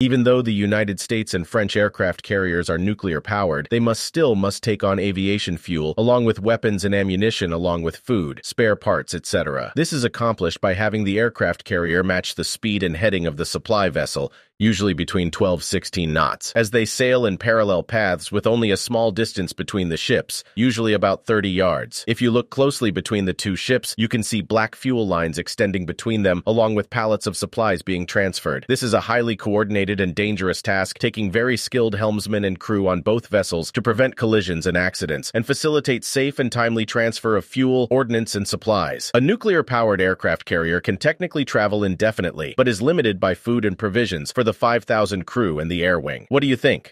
Even though the United States and French aircraft carriers are nuclear-powered, they must still must take on aviation fuel, along with weapons and ammunition along with food, spare parts, etc. This is accomplished by having the aircraft carrier match the speed and heading of the supply vessel, usually between 12-16 knots, as they sail in parallel paths with only a small distance between the ships, usually about 30 yards. If you look closely between the two ships, you can see black fuel lines extending between them along with pallets of supplies being transferred. This is a highly coordinated and dangerous task, taking very skilled helmsmen and crew on both vessels to prevent collisions and accidents and facilitate safe and timely transfer of fuel, ordnance, and supplies. A nuclear-powered aircraft carrier can technically travel indefinitely, but is limited by food and provisions for the 5,000 crew and the air wing. What do you think?